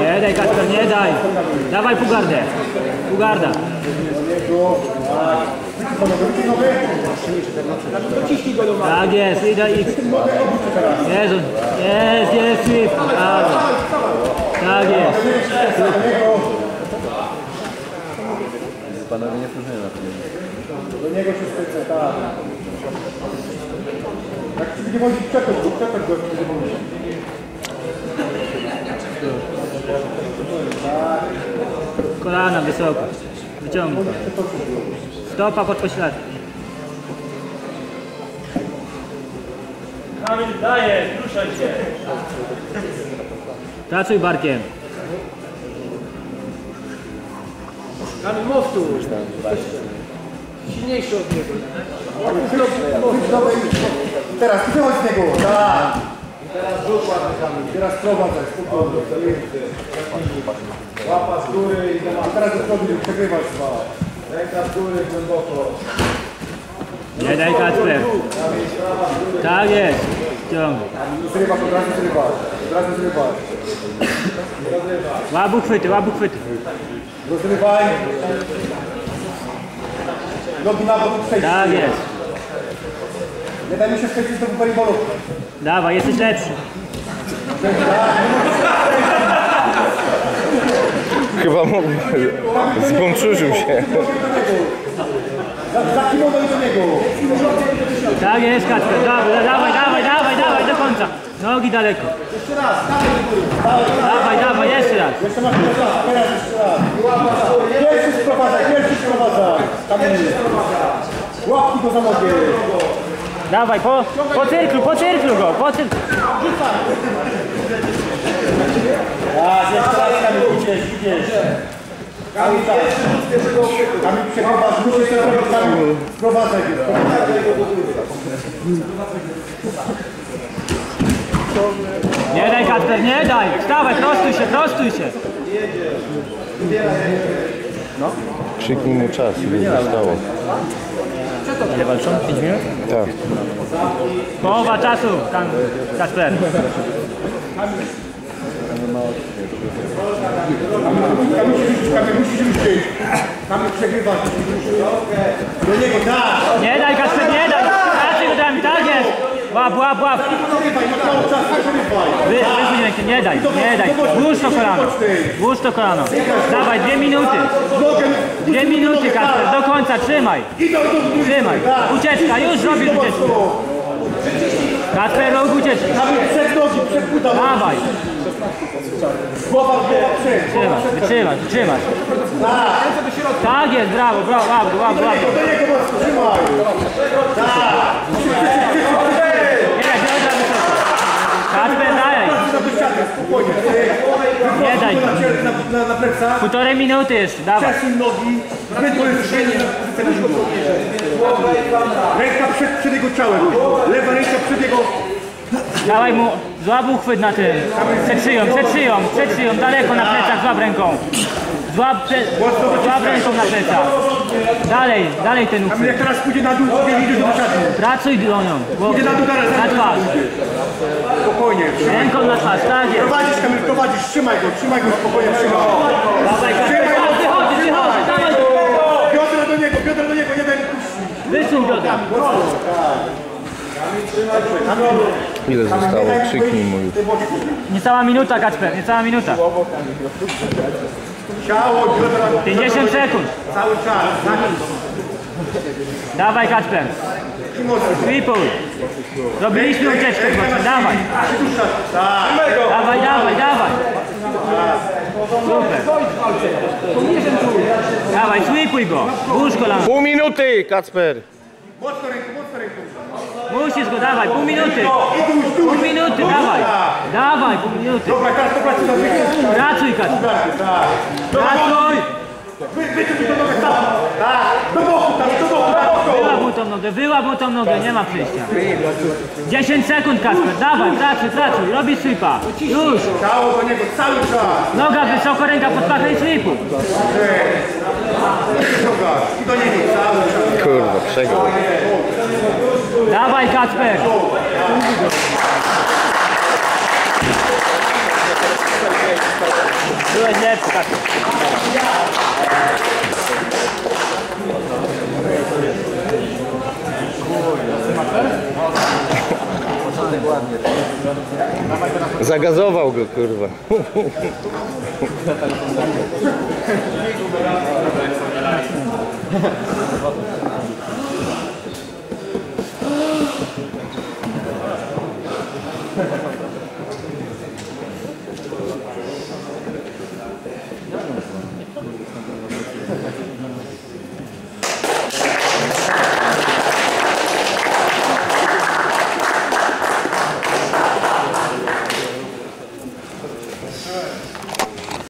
Nie daj Kasper, nie daj. Dawaj Pugardę. Pugarda. Tak jest, i daj X. Jezu, jest, jest. Brawo. Tak jest. Panowie nie próżnią na tym. Do niego się spycę, tak. Jak ci nie wchodzi przepęd, bo przepęd go nie wchodzi. Kolana wysoko. Wyciągnij. Stopa pod pośladkiem. Kamil, dajesz, ruszaj się. Pracuj barkiem. Kamil, mów tu. Silniejszy od niego. Teraz, ty wychodź z niego, tak. Teraz dokładnie Kamil, teraz prowadzaj, spokojnie. Łapa z góry i do Teraz do przodu, przegrywasz dwa. Ręka z góry, głęboko. Nie daj Kacper. Tak jest. Ciągnij. Zrywasz, od razu zrywasz. Od razu zrywasz. Łap uchwyty, łap uchwyty. Rozrywaj. Nogi na bok przejść. Tak jest. Nie daj mi się wchodzić do volleybolu. Dawaj, jesteś lepszy. Chyba mu zbączył się. Za, za i do niego. Tak jest Kacper. Dawaj, dawaj, dawaj, końca. Nogi daleko. Jeszcze raz, dawaj do góry. Dawaj, Dawaj, jeszcze raz. Jeszcze masz teraz, teraz jeszcze raz. Pierwszy sprowadzaj, pierwszy sprowadzaj. Łapki do za nogę. Dawaj, po, po cyrklu, po cyrklu go, po cyrklu. Tak, jeszcze raz Kamil, idziesz, idziesz. Kamil, tak. Kamil przegrywasz, musisz to robić, Kamil. Sprowadzaj go. Nie daj Kacper, nie daj. Wstawaj, prostuj się, prostuj się. Krzyknij mu czas, ile zostało. Ile walczą? 5 minut? Tak. Połowa czasu, Kam- Kacper. Kamil, musisz, Kamil, musisz już gdzieś. Kamil, przegrywasz. Do niego, tak. Nie daj Kacper, nie daj. Raczej udami, tak jest. Łap, łap, łap. Wy, wysuń rękę, nie daj, nie daj. Włóż to kolano. Włóż to kolano. Dawaj, dwie minuty. Dwie minuty, Kacper, do końca, trzymaj. Trzymaj. Ucieczka, już robisz ucieczkę. Kacper, rób ucieczkę. Kamil, przed nogi, przed. Dawaj. Głowa, głowa, przed. Trzymasz. Tak jest, brawo, brawo. Do niego mocno, trzymaj. Nie daj, biodra wysoko. Kacper, daj. Na wysiadę, spokojnie. Nie daj. Na, ciele- na, na, plecach. Półtorej minuty jeszcze, dawaj. Przesuń nogi. Jest na pozycję na. Ręka przed, przed jego ciałem. Lewa ręka przed jego... Dawaj mu, złap uchwyt na tym. Przed szyją, przed szyją, przed szyją, daleko na plecach, złap ręką. Złap, ręką na plecach. Dalej, dalej ten Kamil, uchwyt. jak teraz pójdzie na dół, nie idzie do wysiadu. Pracuj dłonią. Idzie na dół, zaraz, na twarz. Spokojnie. Ręką na twarz, tak jest. Prowadzisz, Kamil, prowadzisz. Trzymaj go, trzymaj go spokojnie, trzymaj. Dawaj, Kacper, wychodzi, wychodzi, dawaj. Biodra do niego, biodra do niego, nie daj mu puścić. Wysuń biodra. Ile zostało? Krzyknij mu już. Niecała minuta, Kacper, niecała minuta. Ciało, biodra, 50 sekund. cały czas. Za nim. Dawaj, Kacper. Triple. Robiliśmy ucieczkę, proszę, dawaj. Tak. Dawaj, dawaj, dawaj. Super. Dawaj, sweepuj go. Włóż kolano. Pół minuty, Kacper! Mocno ręką, mocno ręką. Musisz go, dawaj, pół minuty. Pół minuty, dawaj. Dawaj, pół minuty. Dobra, teraz to. Pracuj, Kacper. Tak. Pracuj. Wy, wyciągnij do nogę tam. Tak. Do boku tam, do boku, do boku. Wyłap mu tą nogę, wyłap mu tą nogę, nie ma przejścia. 10 sekund, Kacper, dawaj, pracuj, pracuj, robisz sweepa. Już. Ciało do niego cały czas. Noga wysoko, ręka pod pachę i sweepu. Kurwa, Przegrał. Dawaj Kacper! Byłeś lepszy Kacper. Zagazował go, kurwa.